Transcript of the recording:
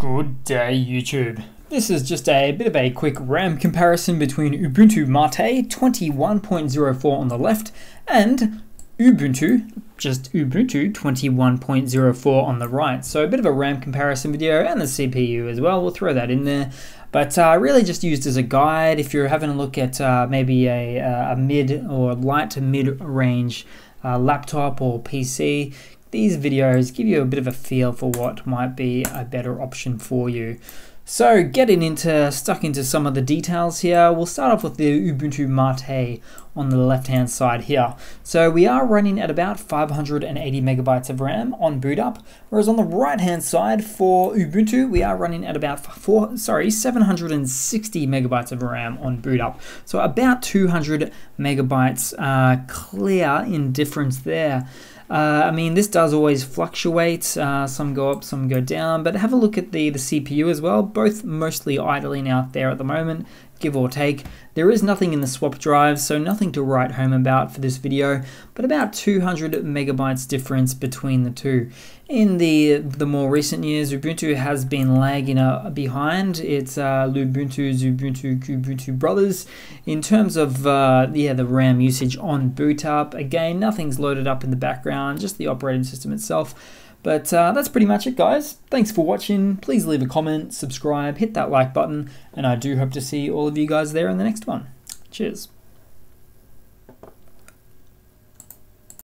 Good day, YouTube. This is just a bit of a quick RAM comparison between Ubuntu Mate 21.04 on the left and Ubuntu, just Ubuntu 21.04 on the right. So a bit of a RAM comparison video and the CPU as well. We'll throw that in there. But uh, really just used as a guide if you're having a look at uh, maybe a, a mid or light to mid range uh, laptop or PC these videos give you a bit of a feel for what might be a better option for you. So getting into stuck into some of the details here, we'll start off with the Ubuntu Mate on the left hand side here. So we are running at about 580 megabytes of RAM on boot up, whereas on the right hand side for Ubuntu we are running at about four, sorry 760 megabytes of RAM on boot up. So about 200 megabytes uh, clear in difference there. Uh, I mean, this does always fluctuate. Uh, some go up, some go down. But have a look at the, the CPU as well. Both mostly idling out there at the moment give or take. There is nothing in the swap drive, so nothing to write home about for this video, but about 200 megabytes difference between the two. In the the more recent years, Ubuntu has been lagging uh, behind its uh, Lubuntu, Ubuntu, Kubuntu brothers in terms of uh, yeah the RAM usage on boot up. Again, nothing's loaded up in the background, just the operating system itself. But uh, that's pretty much it, guys. Thanks for watching. Please leave a comment, subscribe, hit that like button, and I do hope to see all of you guys there in the next one. Cheers.